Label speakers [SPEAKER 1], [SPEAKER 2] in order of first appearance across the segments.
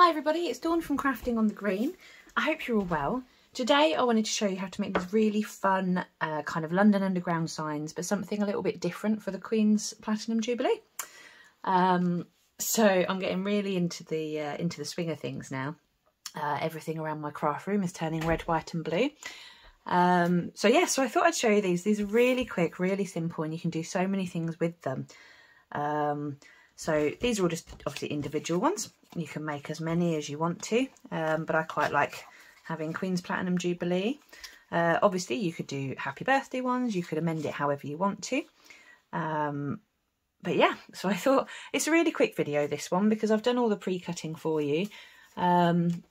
[SPEAKER 1] Hi everybody, it's Dawn from Crafting on the Green. I hope you're all well. Today I wanted to show you how to make these really fun uh, kind of London Underground signs, but something a little bit different for the Queen's Platinum Jubilee. Um, so I'm getting really into the uh, into the swing of things now. Uh, everything around my craft room is turning red, white and blue. Um, so yeah, so I thought I'd show you these. These are really quick, really simple, and you can do so many things with them. Um, so these are all just obviously individual ones. You can make as many as you want to, um, but I quite like having Queen's Platinum Jubilee. Uh, obviously, you could do happy birthday ones. You could amend it however you want to. Um, but yeah, so I thought it's a really quick video, this one, because I've done all the pre-cutting for you. Um,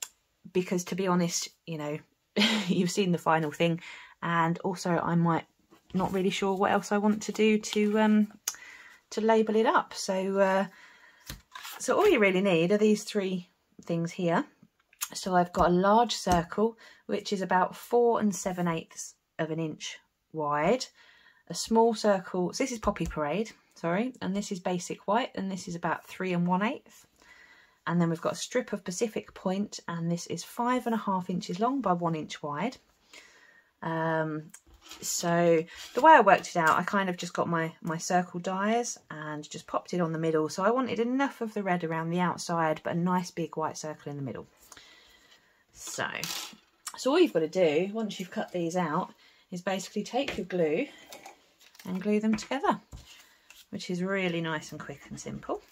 [SPEAKER 1] because to be honest, you know, you've seen the final thing. And also I might not really sure what else I want to do to um, to label it up. So, uh, so all you really need are these three things here. So I've got a large circle, which is about four and seven eighths of an inch wide. A small circle, so this is Poppy Parade, sorry, and this is basic white, and this is about three and one eighth. And then we've got a strip of Pacific Point, and this is five and a half inches long by one inch wide. Um, so the way I worked it out, I kind of just got my, my circle dies and just popped it on the middle. So I wanted enough of the red around the outside, but a nice big white circle in the middle. So, so all you've got to do, once you've cut these out, is basically take your glue and glue them together, which is really nice and quick and simple.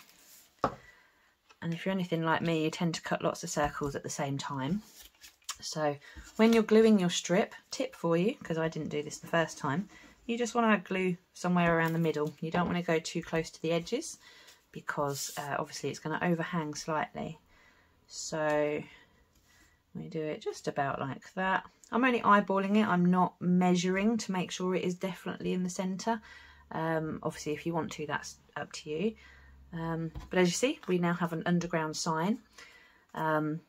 [SPEAKER 1] And if you're anything like me, you tend to cut lots of circles at the same time. So when you're gluing your strip, tip for you, because I didn't do this the first time, you just want to glue somewhere around the middle. You don't want to go too close to the edges because uh, obviously it's going to overhang slightly. So we do it just about like that. I'm only eyeballing it, I'm not measuring to make sure it is definitely in the centre. Um, obviously if you want to, that's up to you. Um, but as you see, we now have an underground sign. Um,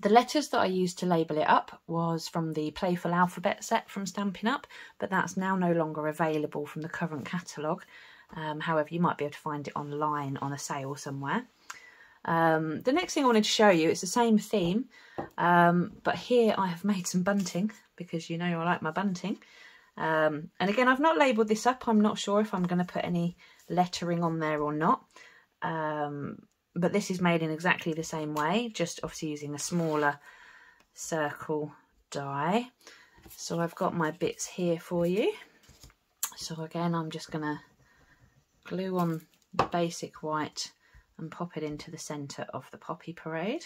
[SPEAKER 1] the letters that I used to label it up was from the Playful Alphabet set from Stampin' Up, but that's now no longer available from the current catalogue. Um, however, you might be able to find it online on a sale somewhere. Um, the next thing I wanted to show you, it's the same theme, um, but here I have made some bunting, because you know I like my bunting. Um, and again, I've not labelled this up. I'm not sure if I'm going to put any lettering on there or not. Um, but this is made in exactly the same way, just obviously using a smaller circle die. So I've got my bits here for you. So again, I'm just going to glue on the basic white and pop it into the centre of the Poppy Parade.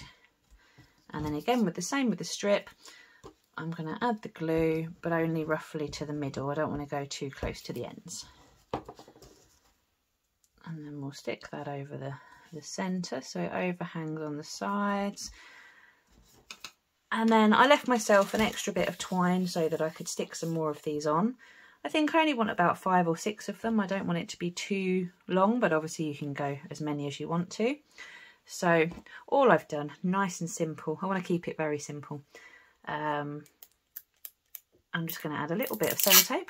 [SPEAKER 1] And then again, with the same with the strip, I'm going to add the glue, but only roughly to the middle. I don't want to go too close to the ends. And then we'll stick that over the the centre so it overhangs on the sides and then I left myself an extra bit of twine so that I could stick some more of these on. I think I only want about five or six of them. I don't want it to be too long, but obviously you can go as many as you want to. So all I've done, nice and simple. I want to keep it very simple. Um, I'm just going to add a little bit of sellotape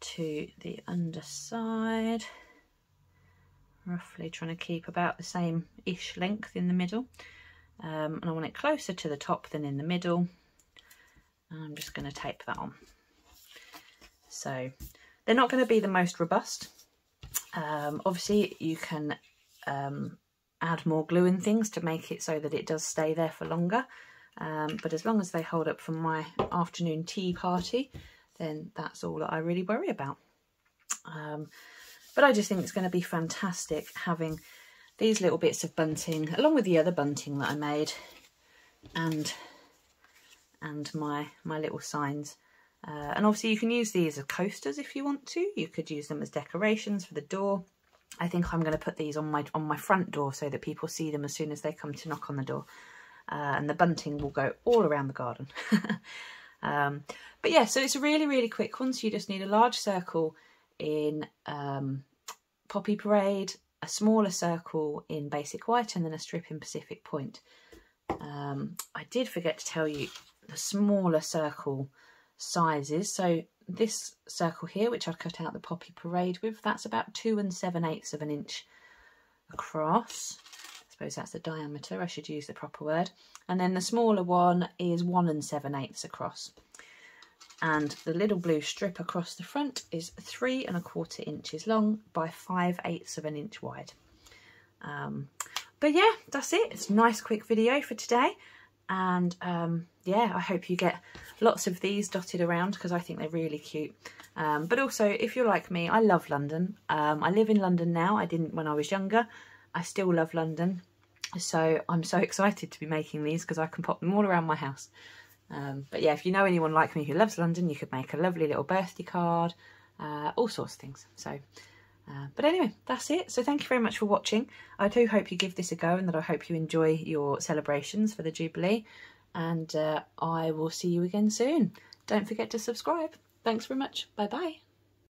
[SPEAKER 1] to the underside roughly trying to keep about the same-ish length in the middle. Um, and I want it closer to the top than in the middle. And I'm just going to tape that on. So they're not going to be the most robust. Um, obviously you can um, add more glue and things to make it so that it does stay there for longer. Um, but as long as they hold up for my afternoon tea party, then that's all that I really worry about. But I just think it's going to be fantastic having these little bits of bunting along with the other bunting that I made and and my my little signs. Uh, and obviously you can use these as coasters if you want to. You could use them as decorations for the door. I think I'm going to put these on my on my front door so that people see them as soon as they come to knock on the door. Uh, and the bunting will go all around the garden. um, but yeah, so it's a really, really quick one. So you just need a large circle in um, Poppy Parade, a smaller circle in Basic White and then a strip in Pacific Point. Um, I did forget to tell you the smaller circle sizes. So this circle here, which I've cut out the Poppy Parade with, that's about two and seven eighths of an inch across. I suppose that's the diameter, I should use the proper word. And then the smaller one is one and seven eighths across. And the little blue strip across the front is three and a quarter inches long by five eighths of an inch wide. Um, but yeah, that's it. It's a nice quick video for today. And um, yeah, I hope you get lots of these dotted around because I think they're really cute. Um, but also, if you're like me, I love London. Um, I live in London now. I didn't when I was younger. I still love London. So I'm so excited to be making these because I can pop them all around my house. Um, but yeah, if you know anyone like me who loves London, you could make a lovely little birthday card, uh, all sorts of things. So, uh, but anyway, that's it. So thank you very much for watching. I do hope you give this a go and that I hope you enjoy your celebrations for the Jubilee. And uh, I will see you again soon. Don't forget to subscribe. Thanks very much. Bye bye.